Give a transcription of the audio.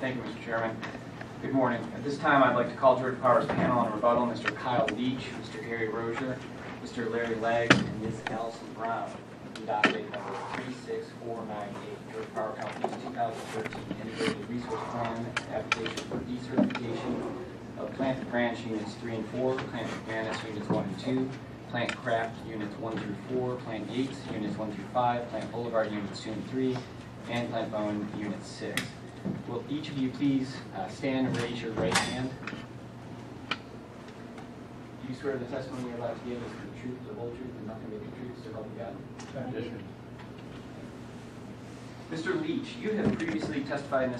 Thank you, Mr. Chairman. Good morning. At this time, I'd like to call Georgia Power's panel on rebuttal, Mr. Kyle Leach, Mr. Harry Rozier, Mr. Larry Legg, and Ms. Allison Brown, docket number 36498, Georgia Power Company's 2013 Integrated Resource Plan application for decertification of Plant Branch Units 3 and 4, Plant McManus Units 1 and 2, Plant Kraft Units 1 through 4, Plant Yates Units 1 through 5, Plant Boulevard Units 2 and 3, and Plant Bowen Unit 6. Will each of you please uh, stand and raise your right hand? Do you swear the testimony you're about to give is the truth, the whole truth, and nothing but the truth, so help you God? Mr. Leach, you have previously testified in this